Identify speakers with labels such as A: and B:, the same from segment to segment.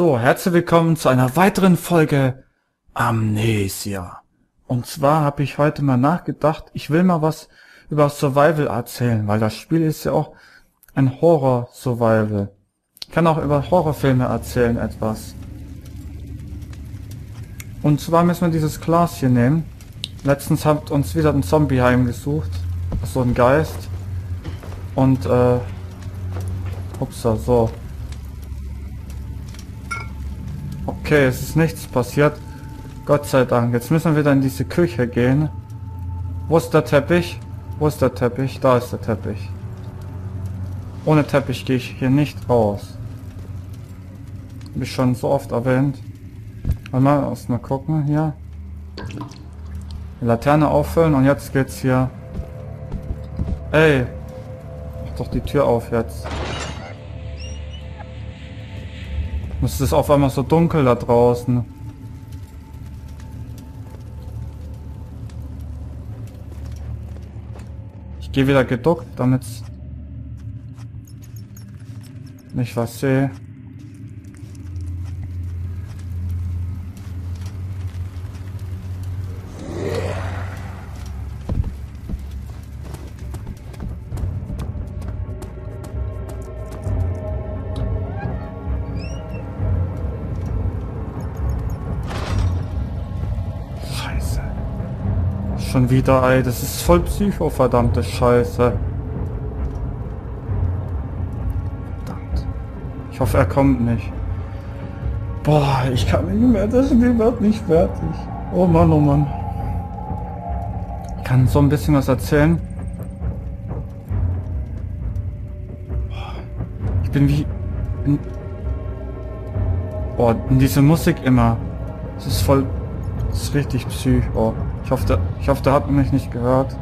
A: So, herzlich willkommen zu einer weiteren Folge Amnesia. Und zwar habe ich heute mal nachgedacht, ich will mal was über Survival erzählen, weil das Spiel ist ja auch ein Horror-Survival. Ich kann auch über Horrorfilme erzählen etwas. Und zwar müssen wir dieses Glas hier nehmen. Letztens hat uns wieder ein Zombie heimgesucht. So ein Geist. Und äh... Upsa, so. Okay, es ist nichts passiert. Gott sei Dank. Jetzt müssen wir wieder in diese Küche gehen. Wo ist der Teppich? Wo ist der Teppich? Da ist der Teppich. Ohne Teppich gehe ich hier nicht raus. Ich schon so oft erwähnt. Mal erst mal gucken hier. Die Laterne auffüllen und jetzt geht's hier. Ey. Mach doch die Tür auf jetzt. Es ist auf einmal so dunkel da draußen. Ich gehe wieder geduckt, damit ich was sehe. Schon wieder, ey. Das ist voll Psycho, verdammte Scheiße. Verdammt. Ich hoffe, er kommt nicht. Boah, ich kann nicht mehr. Das Spiel wird nicht fertig. Oh Mann, oh Mann. Ich kann so ein bisschen was erzählen. Ich bin wie... In, boah, diese Musik immer. Das ist voll... Das ist richtig psycho. Ich hoffe, der, ich hoffe, der hat mich nicht gehört.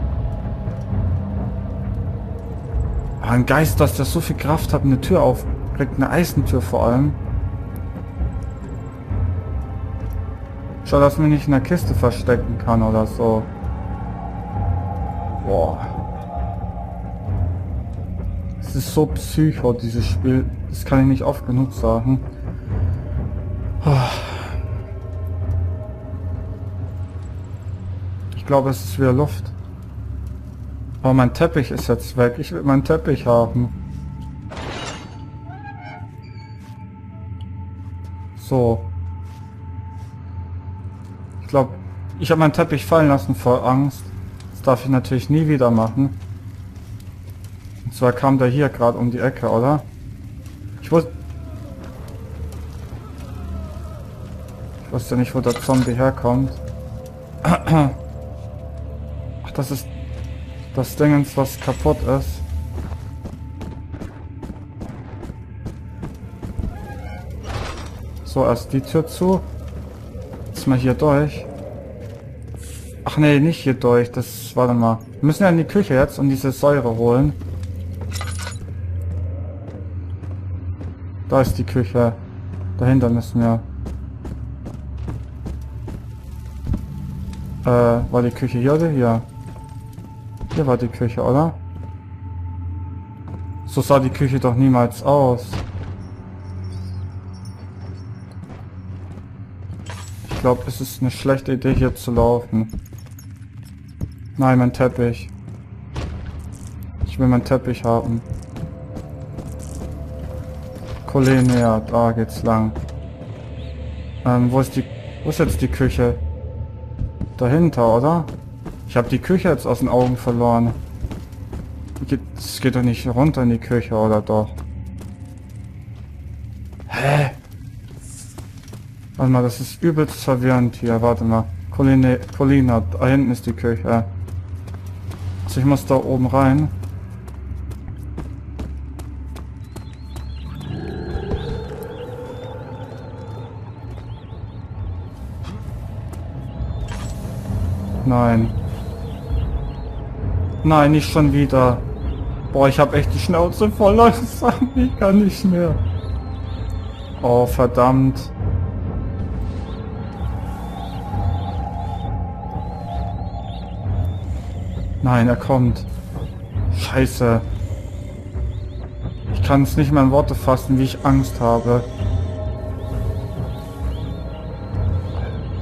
A: Aber ein Geist, dass der so viel Kraft hat, eine Tür aufkriegt, eine Eisentür vor allem. Schau, dass mich nicht in der Kiste verstecken kann oder so. Boah. Es ist so psycho, dieses Spiel. Das kann ich nicht oft genug sagen. Oh. Glaube, es ist wieder Luft. Aber mein Teppich ist jetzt weg. Ich will meinen Teppich haben. So. Ich glaube, ich habe meinen Teppich fallen lassen vor Angst. Das darf ich natürlich nie wieder machen. Und zwar kam der hier gerade um die Ecke, oder? Ich wusste... Ich wusste nicht, wo der Zombie herkommt. das ist das Dingens, was kaputt ist. So, erst die Tür zu. Jetzt mal hier durch. Ach nee, nicht hier durch. Das war dann mal. Wir müssen ja in die Küche jetzt und diese Säure holen. Da ist die Küche. Dahinter müssen wir. Äh, war die Küche hier oder hier? Hier war die Küche, oder? So sah die Küche doch niemals aus. Ich glaube, es ist eine schlechte Idee, hier zu laufen. Nein, mein Teppich. Ich will meinen Teppich haben. Kolenia, da geht's lang. Ähm, wo ist die... Wo ist jetzt die Küche? Dahinter, oder? Ich habe die Küche jetzt aus den Augen verloren. Es geht doch nicht runter in die Küche, oder doch? Hä? Warte mal, das ist übelst verwirrend hier. Warte mal. Coline, Colina, da hinten ist die Küche. Also ich muss da oben rein. Nein. Nein, nicht schon wieder. Boah, ich habe echt die Schnauze voll langsam. Ich kann nicht mehr. Oh, verdammt. Nein, er kommt. Scheiße. Ich kann es nicht mehr in Worte fassen, wie ich Angst habe.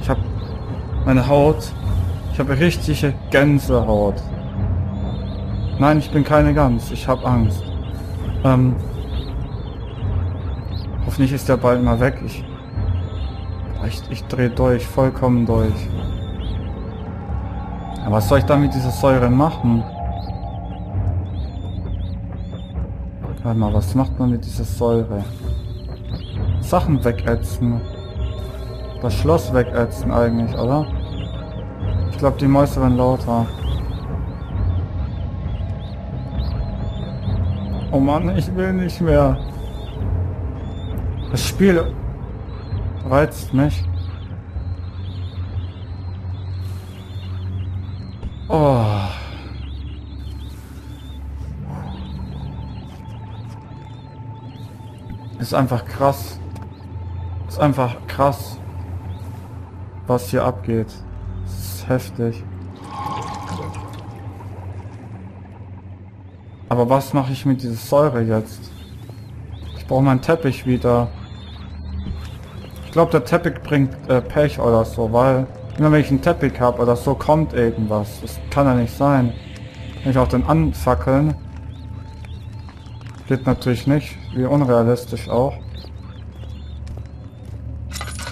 A: Ich habe meine Haut. Ich habe richtige Gänsehaut. Nein, ich bin keine Gans. Ich habe Angst. Ähm, hoffentlich ist der bald mal weg. Ich, ich, ich drehe durch, vollkommen durch. Aber was soll ich da mit dieser Säure machen? Warte mal, was macht man mit dieser Säure? Sachen wegätzen. Das Schloss wegätzen eigentlich, oder? Ich glaube, die Mäuse werden lauter. Oh Mann, ich will nicht mehr. Das Spiel reizt mich. Oh. Ist einfach krass. Ist einfach krass, was hier abgeht. Ist heftig. Aber was mache ich mit dieser Säure jetzt? Ich brauche meinen Teppich wieder. Ich glaube, der Teppich bringt äh, Pech oder so, weil immer wenn ich einen Teppich habe oder so, kommt irgendwas. Das kann ja nicht sein. Kann ich auch den anfackeln? Geht natürlich nicht. Wie unrealistisch auch.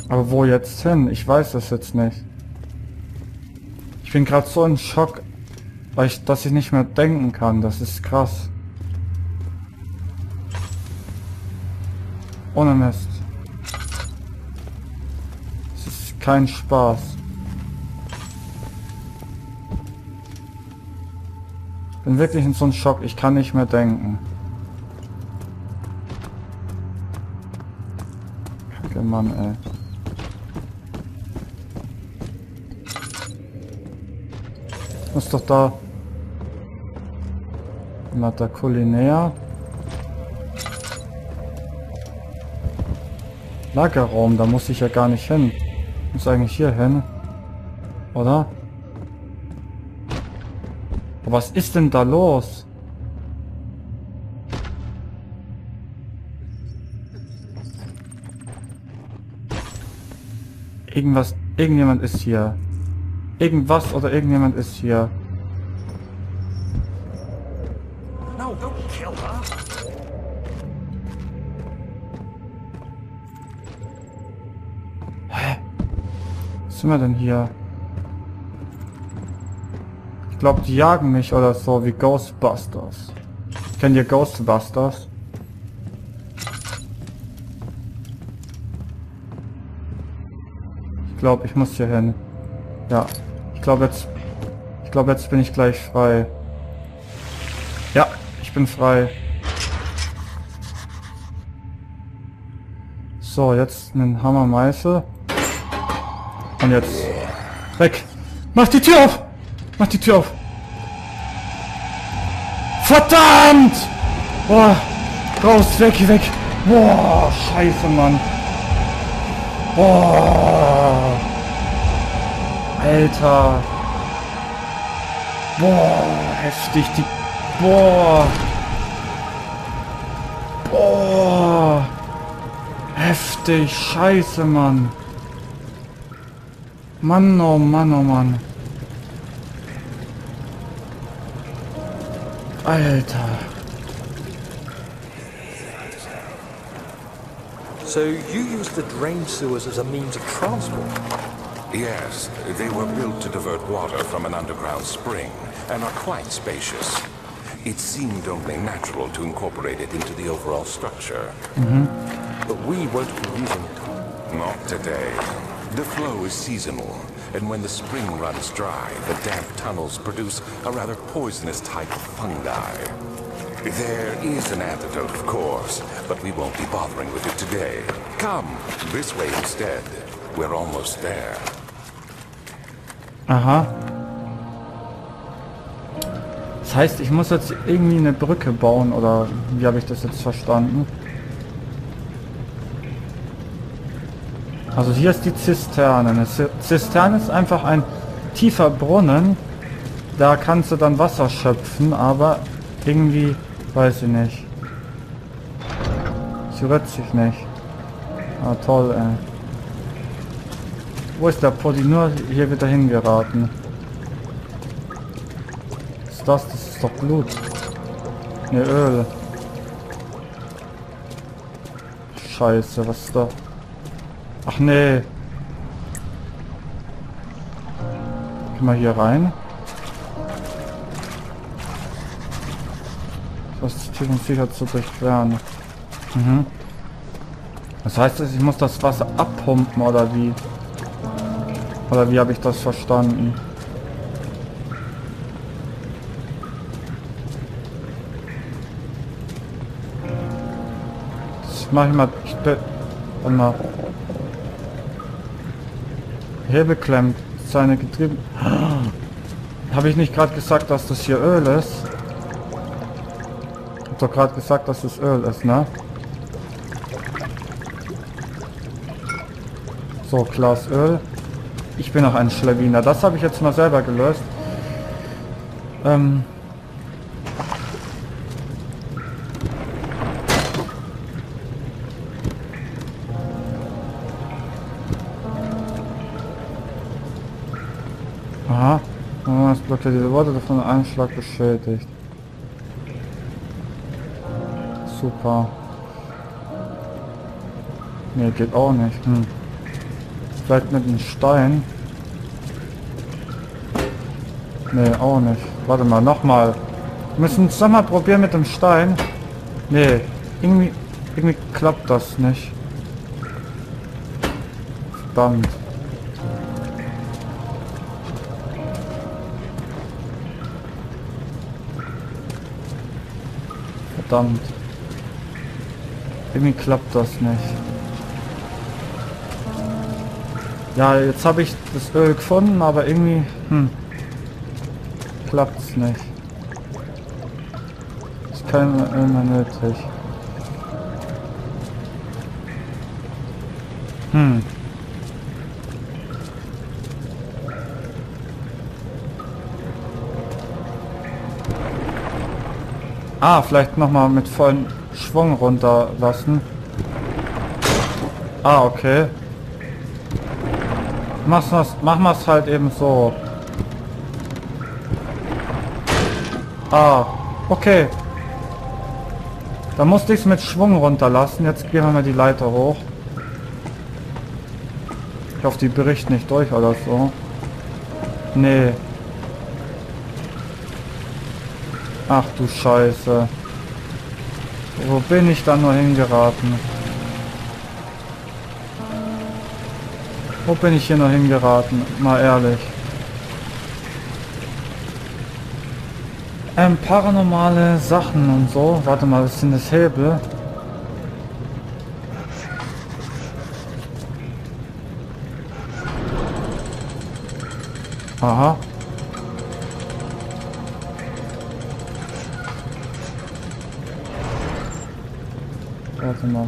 A: Aber wo jetzt hin? Ich weiß es jetzt nicht. Ich bin gerade so in Schock, weil ich, dass ich nicht mehr denken kann. Das ist krass. Ohne Mist. Es ist kein Spaß. Bin wirklich in so einem Schock. Ich kann nicht mehr denken. Kacke Mann, ey. Muss doch da... Mata Kulinär. Lagerraum, da muss ich ja gar nicht hin. Muss eigentlich hier hin. Oder? Aber was ist denn da los? Irgendwas, irgendjemand ist hier. Irgendwas oder irgendjemand ist hier. Sind wir denn hier? Ich glaube, die jagen mich oder so, wie Ghostbusters. Kennt ihr Ghostbusters? Ich glaube, ich muss hier hin. Ja glaube jetzt... Ich glaube jetzt bin ich gleich frei. Ja, ich bin frei. So, jetzt einen Hammer Meißel. Und jetzt... Weg! Mach die Tür auf! Mach die Tür auf! Verdammt! Boah! Raus, weg, weg! Boah, scheiße, Mann! Boah! Alter. Boah, heftig. Die... Boah. Boah. Heftig. Scheiße, Mann. Mann, oh Mann, oh Mann. Alter.
B: So you use the drain sewers as a means of transport?
C: Yes, they were built to divert water from an underground spring and are quite spacious. It seemed only natural to incorporate it into the overall structure.
B: Mm -hmm. But we won't be using it.
C: Not today. The flow is seasonal, and when the spring runs dry, the damp tunnels produce a rather poisonous type of fungi. There is an antidote, of course, but we won't be bothering with it today. Come, this way instead. We're almost there.
A: Aha. Das heißt, ich muss jetzt irgendwie eine Brücke bauen, oder wie habe ich das jetzt verstanden? Also hier ist die Zisterne. Eine Zisterne ist einfach ein tiefer Brunnen. Da kannst du dann Wasser schöpfen, aber irgendwie, weiß ich nicht. Sie rührt sich nicht. Ah, toll, ey. Wo ist der Poddy? Nur hier wieder hingeraten. Was ist das? Das ist doch Blut. Ne, Öl. Scheiße, was ist da? Ach nee. Geh mal hier rein. Das ist tief sicher zu durchqueren. Mhm. Das heißt, ich muss das Wasser abpumpen oder wie? Oder wie habe ich das verstanden? Das mache ich mal. Ich mal. Hebel klemmt. Seine Getriebe. Habe ich nicht gerade gesagt, dass das hier Öl ist? Hab doch gerade gesagt, dass es Öl ist, ne? So, Glas Öl. Ich bin noch ein Schlawiner. Das habe ich jetzt mal selber gelöst. Ähm Aha. Oh, es blockiert diese Worte davon einen Schlag beschädigt. Super. Nee, geht auch nicht. Hm. Vielleicht mit einem Stein. Nee, auch nicht. Warte mal, nochmal. Wir müssen es nochmal probieren mit dem Stein. Nee, irgendwie, irgendwie klappt das nicht. Verdammt. Verdammt. Irgendwie klappt das nicht. Ja, jetzt habe ich das Öl gefunden, aber irgendwie hm, klappt es nicht. Ist kein Öl mehr nötig. Hm. Ah, vielleicht nochmal mit vollem Schwung runterlassen. Ah, okay. Mach's machen wir es halt eben so. Ah, okay. Da musste ich es mit Schwung runterlassen. Jetzt gehen wir mal die Leiter hoch. Ich hoffe, die bricht nicht durch oder so. Nee. Ach du Scheiße. Wo bin ich da nur hingeraten? Wo bin ich hier noch hingeraten? Mal ehrlich. Ähm, paranormale Sachen und so. Warte mal, was sind das Hebel? Aha. Warte mal.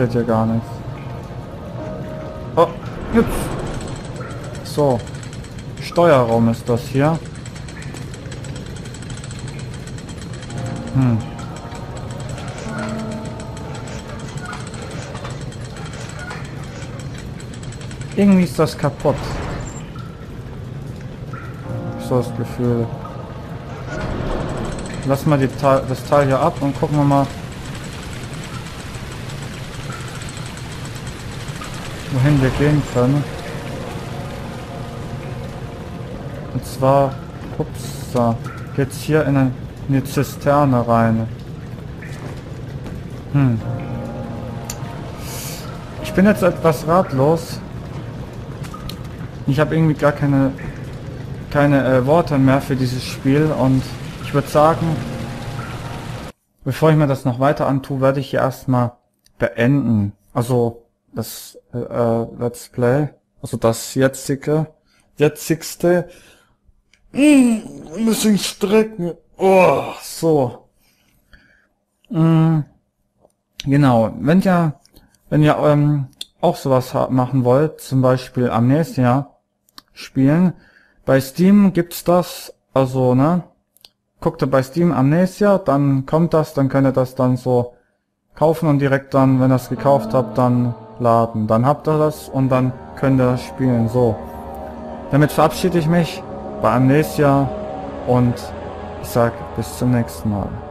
A: passiert ja gar nichts. Oh, jetzt. So. Steuerraum ist das hier. Hm. Irgendwie ist das kaputt. So das Gefühl. Lass mal die das Teil hier ab und gucken wir mal, wohin wir gehen können. Und zwar, ups, da geht's hier in eine, in eine Zisterne rein. Hm. Ich bin jetzt etwas ratlos. Ich habe irgendwie gar keine keine äh, Worte mehr für dieses Spiel und ich würde sagen, bevor ich mir das noch weiter antue, werde ich hier erstmal beenden. Also das äh, äh, Let's Play, also das jetzige, jetzigste, mm, bisschen strecken, oh, so. Mm, genau, wenn ihr, wenn ihr ähm, auch sowas machen wollt, zum Beispiel Amnesia spielen, bei Steam gibt's das, also, ne, guckt ihr bei Steam Amnesia, dann kommt das, dann könnt ihr das dann so kaufen und direkt dann, wenn ihr es gekauft habt, dann laden. Dann habt ihr das und dann könnt ihr spielen. So. Damit verabschiede ich mich bei Amnesia und ich sag bis zum nächsten Mal.